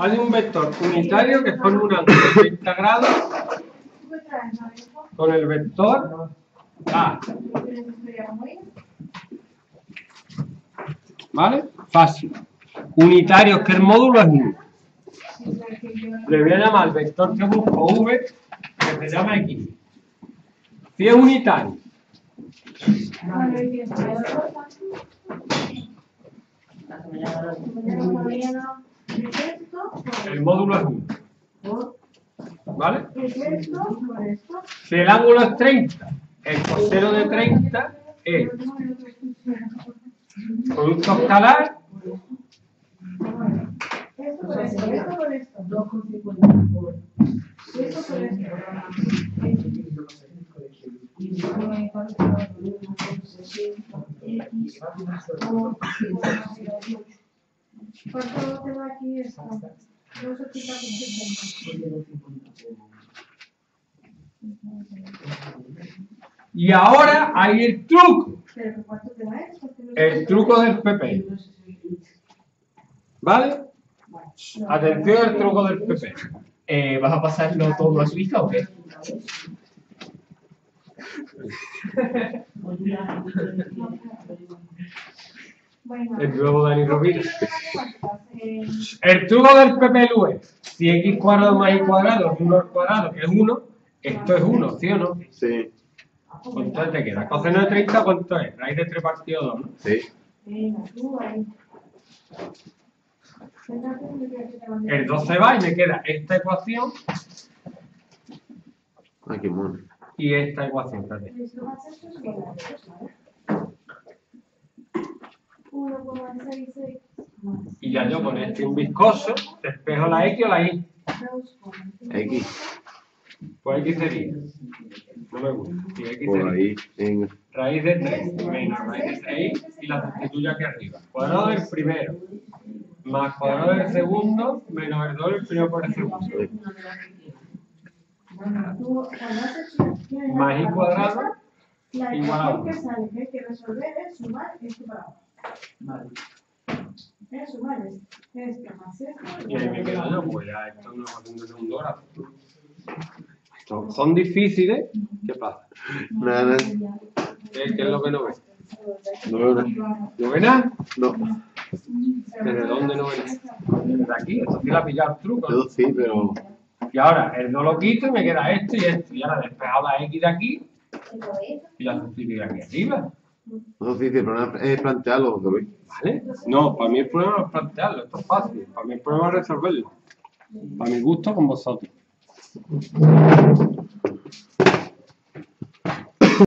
Hay un vector unitario que forma un ángulo de 30 grados con el vector A. ¿Vale? Fácil. Unitario, que el módulo es 1. Le voy a llamar al vector que busco V, que se llama X. Si es unitario, el módulo es 1. ¿Vale? Si el ángulo es 30, el coseno de 30 es producto escalar ¿Cuánto te va aquí esto? y ahora hay el truco, ¿Pero cuánto te va esto? el truco del PP. ¿Vale? Atención al truco del PP. Eh, ¿Vas a pasarlo todo a Suiza o qué? Bueno, El nuevo Dani Rovira. eh, El truco del PPLU es, si x cuadrado más y cuadrado es 1 al cuadrado, que es 1, esto es 1, ¿sí o no? Sí, ¿Cuánto te queda? Coseno de 30, ¿cuánto es? Raíz de 3 partido 2, ¿no? sí. El 2 se va y me queda esta ecuación Ay, qué mono. y esta ecuación. espérate. Y ya yo con este un viscoso despejo la X o la Y. X. Pues X sería. No me gusta. Sí, X sería. Raíz de 3 menos raíz de 6 y la sustituyo aquí arriba. Cuadrado del primero más cuadrado del segundo menos el 2 del primero por el segundo. Más y cuadrado igual a 1. Son, difíciles. ¿Qué pasa? Nada, ¿Qué, es lo que no ves? No veo ¿No ves? No. ¿Desde dónde no ves? Desde aquí. Esto sí la ha pillado el truco. Yo sí, pero. Y ahora él no lo quito y me queda esto y esto. Y ahora despejado la X de aquí. Y la sustituyo aquí arriba. No, sí, sí, el problema es plantearlo, José Luis. ¿Vale? No, para mí el problema es plantearlo, esto es fácil. Para mí el problema es resolverlo. Para mi gusto con vosotros.